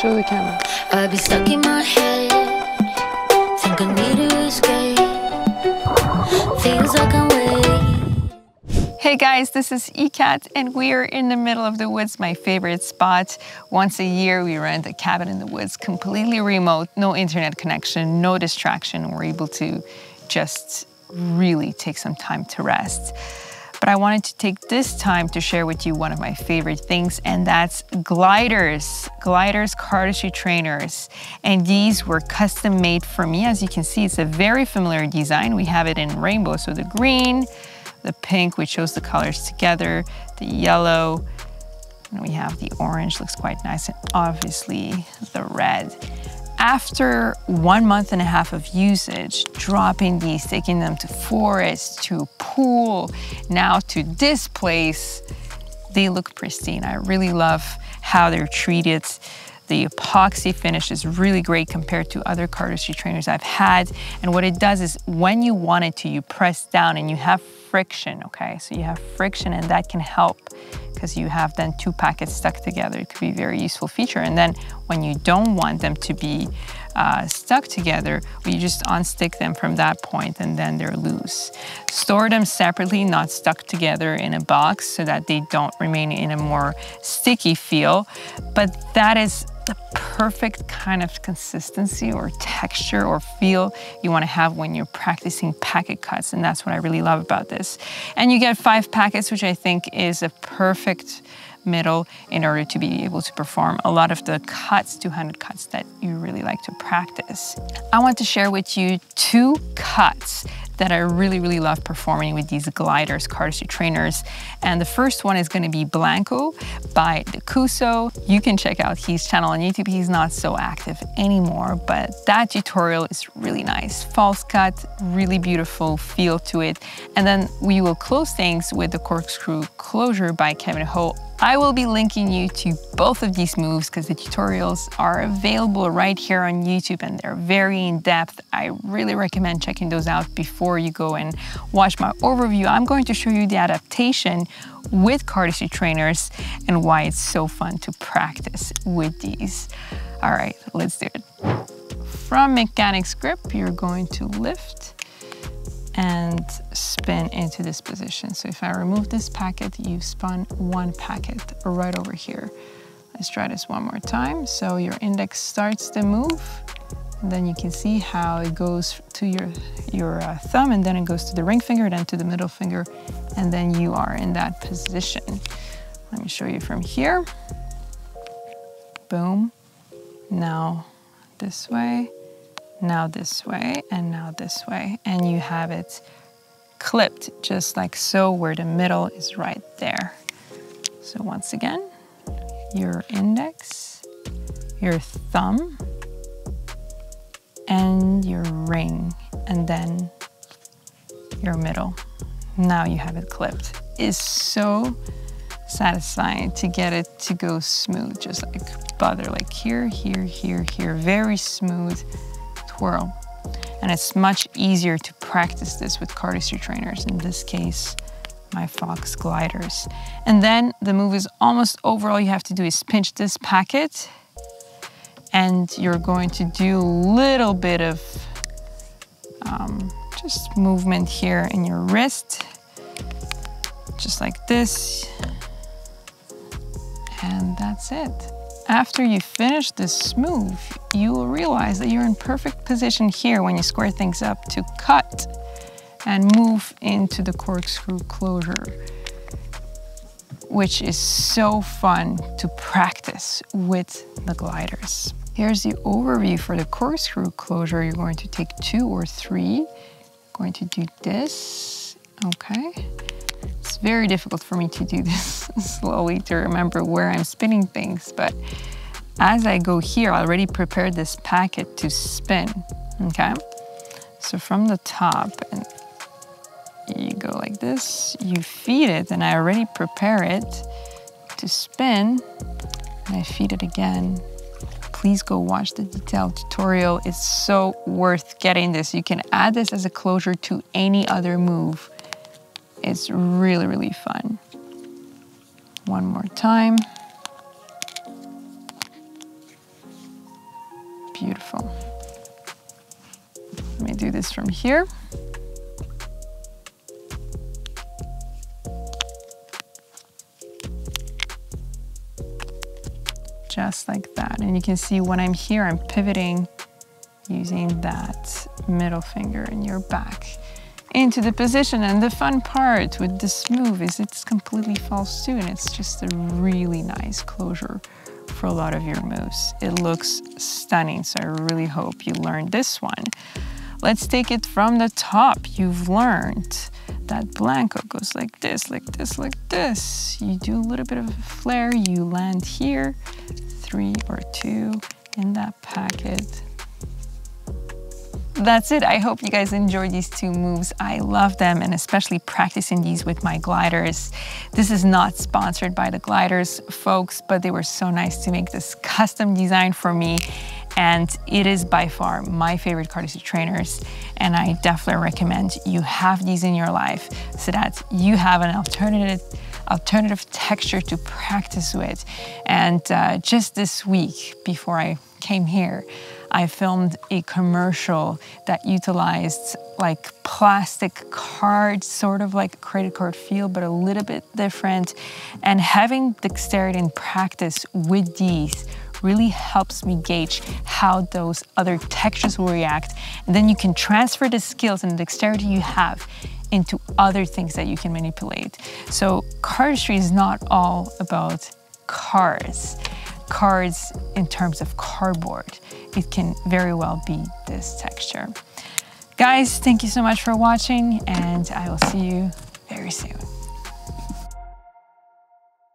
Show the camera. I'd be stuck in my head. Think I need to escape. Feels like I'm. Hey guys, this is Ekat, and we are in the middle of the woods, my favorite spot. Once a year, we rent a cabin in the woods, completely remote, no internet connection, no distraction. We're able to just really take some time to rest. But I wanted to take this time to share with you one of my favorite things, and that's gliders. Gliders cardistry trainers. And these were custom made for me. As you can see, it's a very familiar design. We have it in rainbow, so the green, the pink, we chose the colors together, the yellow, and we have the orange, looks quite nice, and obviously the red after one month and a half of usage, dropping these, taking them to forest, to pool, now to this place, they look pristine. I really love how they're treated. The epoxy finish is really great compared to other cardistry trainers I've had. And what it does is when you want it to, you press down and you have friction, okay? So you have friction and that can help because you have then two packets stuck together. It could be a very useful feature. And then when you don't want them to be uh, stuck together, you just unstick them from that point and then they're loose. Store them separately, not stuck together in a box so that they don't remain in a more sticky feel. But that is the perfect kind of consistency or texture or feel you want to have when you're practicing packet cuts. And that's what I really love about this. And you get five packets, which I think is a perfect middle in order to be able to perform a lot of the cuts, 200 cuts that you really like to practice. I want to share with you two cuts that I really, really love performing with these gliders, cardistry trainers. And the first one is gonna be Blanco by The Cuso. You can check out his channel on YouTube. He's not so active anymore, but that tutorial is really nice. False cut, really beautiful feel to it. And then we will close things with the corkscrew closer by Kevin Ho I will be linking you to both of these moves because the tutorials are available right here on YouTube and they're very in-depth. I really recommend checking those out before you go and watch my overview. I'm going to show you the adaptation with cardistry trainers and why it's so fun to practice with these. All right, let's do it. From mechanics grip, you're going to lift and spin into this position. So if I remove this packet, you spun one packet right over here. Let's try this one more time. So your index starts to move, and then you can see how it goes to your, your uh, thumb, and then it goes to the ring finger, then to the middle finger, and then you are in that position. Let me show you from here. Boom. Now this way now this way, and now this way. And you have it clipped just like so, where the middle is right there. So once again, your index, your thumb, and your ring, and then your middle. Now you have it clipped. It's so satisfying to get it to go smooth, just like butter, like here, here, here, here, very smooth twirl. And it's much easier to practice this with cardistry trainers, in this case, my Fox gliders. And then the move is almost over. All you have to do is pinch this packet and you're going to do a little bit of um, just movement here in your wrist, just like this. And that's it. After you finish this move, you will realize that you're in perfect position here when you square things up to cut and move into the corkscrew closer, which is so fun to practice with the gliders. Here's the overview for the corkscrew closer. You're going to take two or three. Going to do this, okay? It's very difficult for me to do this slowly to remember where I'm spinning things, but as I go here, I already prepared this packet to spin, okay? So from the top, and you go like this, you feed it, and I already prepare it to spin, and I feed it again. Please go watch the detailed tutorial. It's so worth getting this. You can add this as a closure to any other move. It's really, really fun. One more time. From here. Just like that. And you can see when I'm here, I'm pivoting using that middle finger in your back into the position. And the fun part with this move is it's completely false too, and it's just a really nice closure for a lot of your moves. It looks stunning, so I really hope you learned this one. Let's take it from the top. You've learned that Blanco goes like this, like this, like this. You do a little bit of a flare, you land here, three or two in that packet that's it. I hope you guys enjoyed these two moves. I love them and especially practicing these with my gliders. This is not sponsored by the gliders folks, but they were so nice to make this custom design for me. And it is by far my favorite Cardistry trainers. And I definitely recommend you have these in your life so that you have an alternative alternative texture to practice with. And uh, just this week before I came here, I filmed a commercial that utilized like plastic cards, sort of like a credit card feel, but a little bit different. And having dexterity in practice with these really helps me gauge how those other textures will react. And then you can transfer the skills and the dexterity you have into other things that you can manipulate. So cardistry is not all about cards. Cards in terms of cardboard it can very well be this texture. Guys, thank you so much for watching and I will see you very soon.